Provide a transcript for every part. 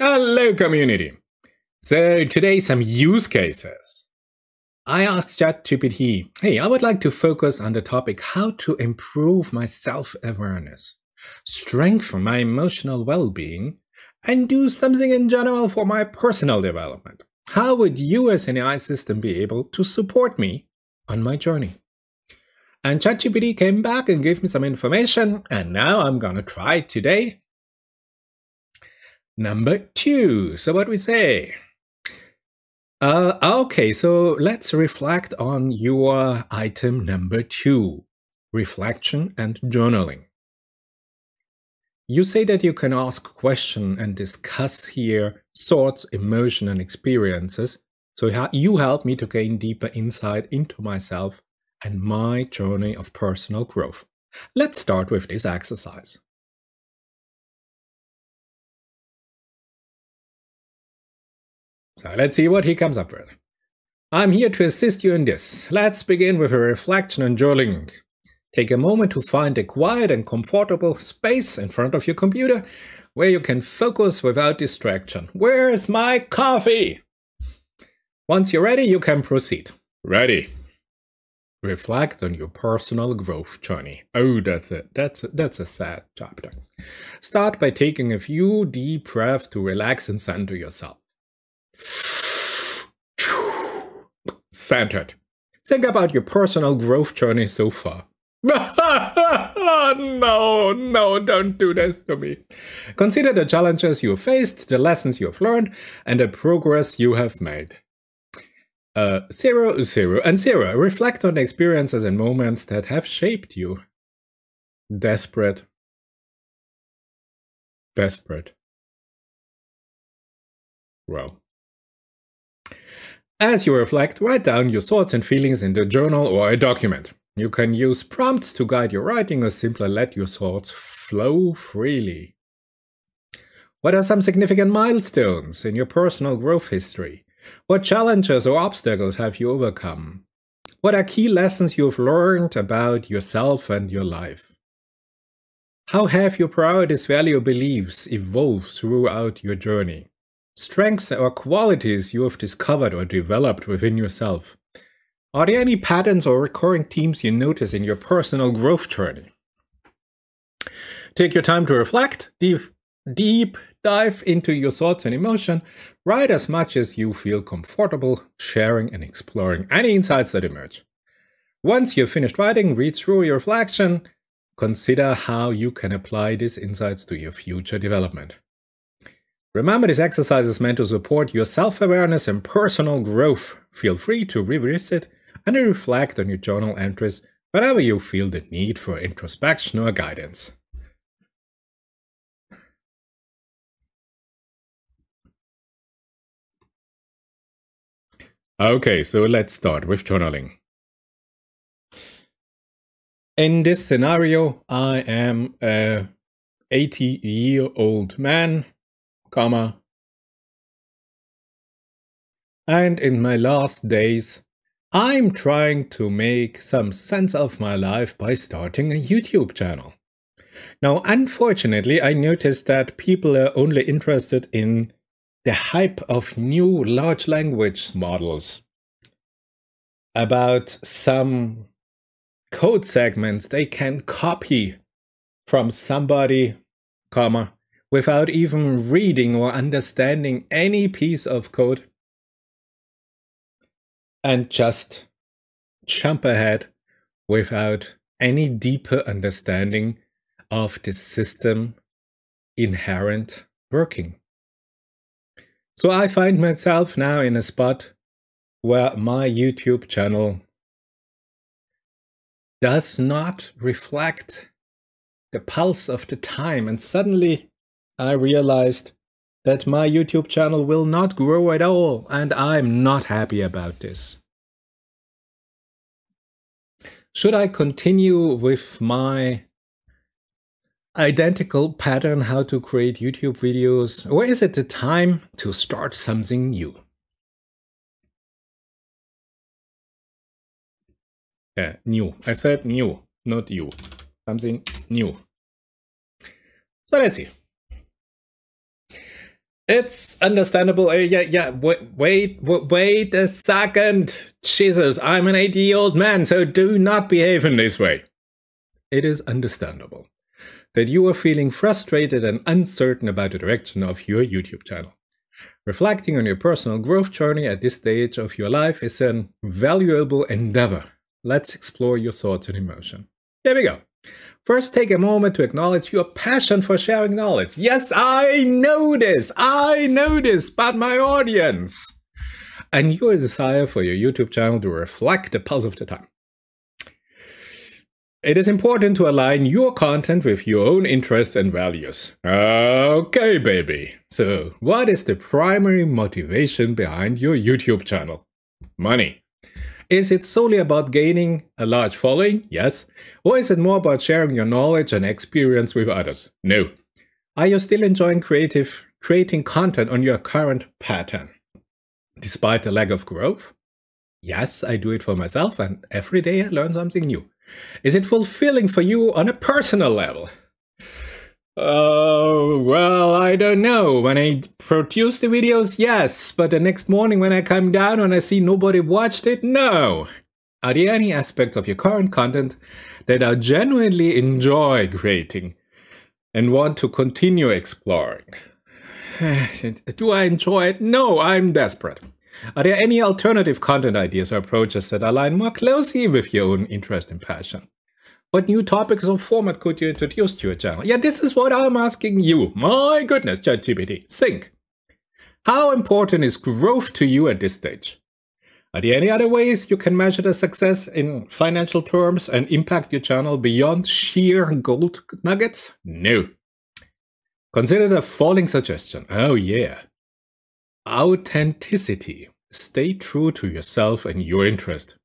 Hello, community. So today some use cases. I asked ChatGPT, hey, I would like to focus on the topic how to improve my self-awareness, strengthen my emotional well-being, and do something in general for my personal development. How would you as an AI system be able to support me on my journey? And ChatGPT came back and gave me some information, and now I'm gonna try today. Number two, so what we say? Uh, okay, so let's reflect on your item number two, reflection and journaling. You say that you can ask questions and discuss here thoughts, emotion, and experiences. So you help me to gain deeper insight into myself and my journey of personal growth. Let's start with this exercise. So let's see what he comes up with. I'm here to assist you in this. Let's begin with a reflection on journaling. Take a moment to find a quiet and comfortable space in front of your computer where you can focus without distraction. Where's my coffee? Once you're ready, you can proceed. Ready. Reflect on your personal growth journey. Oh, that's it. That's a, that's a sad chapter. Start by taking a few deep breaths to relax and center yourself. Centered. Think about your personal growth journey so far. no, no, don't do this to me. Consider the challenges you faced, the lessons you have learned, and the progress you have made. Uh, zero, zero, and zero. Reflect on the experiences and moments that have shaped you. Desperate. Desperate. Well. As you reflect, write down your thoughts and feelings in the journal or a document. You can use prompts to guide your writing or simply let your thoughts flow freely. What are some significant milestones in your personal growth history? What challenges or obstacles have you overcome? What are key lessons you've learned about yourself and your life? How have your priorities, value, beliefs evolved throughout your journey? Strengths or qualities you have discovered or developed within yourself? Are there any patterns or recurring themes you notice in your personal growth journey? Take your time to reflect, deep, deep dive into your thoughts and emotion, write as much as you feel comfortable sharing and exploring any insights that emerge. Once you've finished writing, read through your reflection, consider how you can apply these insights to your future development. Remember, this exercise is meant to support your self-awareness and personal growth. Feel free to revisit and reflect on your journal entries whenever you feel the need for introspection or guidance. Okay, so let's start with journaling. In this scenario, I am a 80 year old man, comma, and in my last days, I'm trying to make some sense of my life by starting a YouTube channel. Now, unfortunately, I noticed that people are only interested in the hype of new large language models about some code segments they can copy from somebody, comma, without even reading or understanding any piece of code and just jump ahead without any deeper understanding of the system inherent working. So I find myself now in a spot where my YouTube channel does not reflect the pulse of the time and suddenly I realized that my YouTube channel will not grow at all, and I'm not happy about this. Should I continue with my identical pattern how to create YouTube videos, or is it the time to start something new? Yeah, new. I said new, not you. Something new. So let's see. It's understandable. Uh, yeah, yeah. Wait, wait, wait a second. Jesus, I'm an 80 year old man, so do not behave in this way. It is understandable that you are feeling frustrated and uncertain about the direction of your YouTube channel. Reflecting on your personal growth journey at this stage of your life is an valuable endeavor. Let's explore your thoughts and emotion. Here we go. First, take a moment to acknowledge your passion for sharing knowledge. Yes, I know this. I know this about my audience. And your desire for your YouTube channel to reflect the pulse of the time. It is important to align your content with your own interests and values. Okay, baby. So, what is the primary motivation behind your YouTube channel? Money. Is it solely about gaining a large following? Yes. Or is it more about sharing your knowledge and experience with others? No. Are you still enjoying creative creating content on your current pattern? Despite the lack of growth? Yes, I do it for myself and every day I learn something new. Is it fulfilling for you on a personal level? Oh, uh, well, I don't know. When I produce the videos, yes. But the next morning when I come down and I see nobody watched it, no. Are there any aspects of your current content that I genuinely enjoy creating and want to continue exploring? Do I enjoy it? No, I'm desperate. Are there any alternative content ideas or approaches that align more closely with your own interest and passion? What new topics or format could you introduce to your channel? Yeah, this is what I'm asking you. My goodness, ChatGPT, think. How important is growth to you at this stage? Are there any other ways you can measure the success in financial terms and impact your channel beyond sheer gold nuggets? No. Consider the following suggestion. Oh yeah. Authenticity. Stay true to yourself and your interest.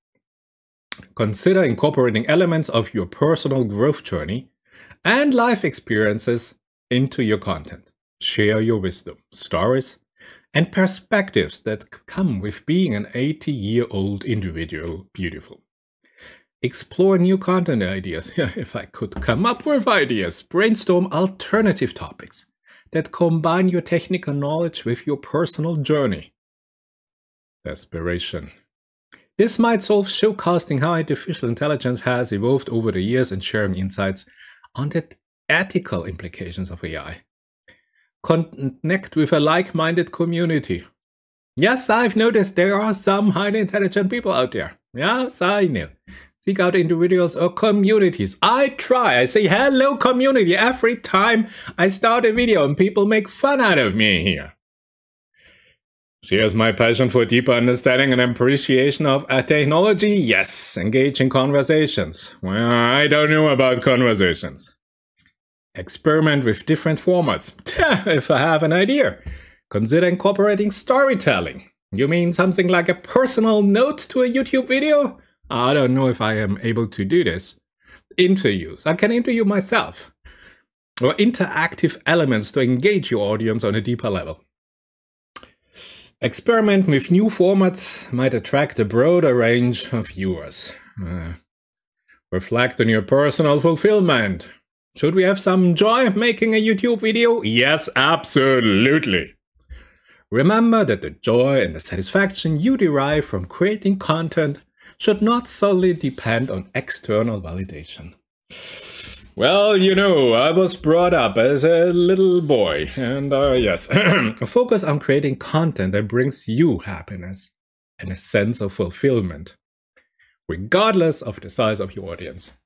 Consider incorporating elements of your personal growth journey and life experiences into your content. Share your wisdom, stories, and perspectives that come with being an 80 year old individual beautiful. Explore new content ideas. if I could come up with ideas, brainstorm alternative topics that combine your technical knowledge with your personal journey. Aspiration. This might solve showcasting how artificial intelligence has evolved over the years and sharing insights on the ethical implications of AI. Connect with a like-minded community. Yes, I've noticed there are some highly intelligent people out there. Yes, I know. Seek out individuals or communities. I try. I say hello community every time I start a video and people make fun out of me here. Shares my passion for deeper understanding and appreciation of a technology? Yes. Engage in conversations. Well, I don't know about conversations. Experiment with different formats. if I have an idea. Consider incorporating storytelling. You mean something like a personal note to a YouTube video? I don't know if I am able to do this. Interviews. I can interview myself. Or interactive elements to engage your audience on a deeper level. Experiment with new formats might attract a broader range of viewers. Uh, reflect on your personal fulfillment. Should we have some joy making a YouTube video? Yes, absolutely. Remember that the joy and the satisfaction you derive from creating content should not solely depend on external validation. Well, you know, I was brought up as a little boy, and uh, yes, focus on creating content that brings you happiness and a sense of fulfillment, regardless of the size of your audience.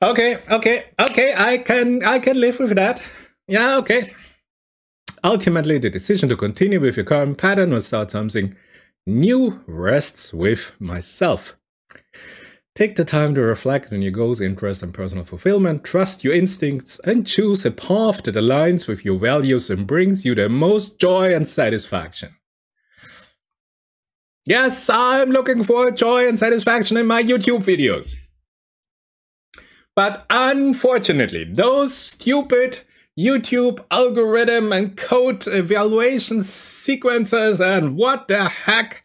Okay, okay, okay, I can, I can live with that. Yeah, okay. Ultimately, the decision to continue with your current pattern or start something new rests with myself. Take the time to reflect on your goals, interests, and personal fulfillment. Trust your instincts and choose a path that aligns with your values and brings you the most joy and satisfaction. Yes, I'm looking for joy and satisfaction in my YouTube videos. But unfortunately, those stupid YouTube algorithm and code evaluation sequences and what the heck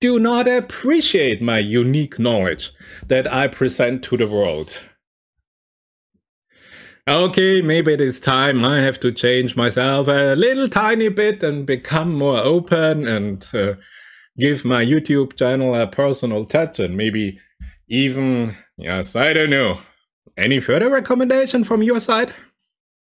do not appreciate my unique knowledge that I present to the world. okay, maybe it is time I have to change myself a little tiny bit and become more open and uh, give my YouTube channel a personal touch and maybe even, yes, I don't know. Any further recommendation from your side?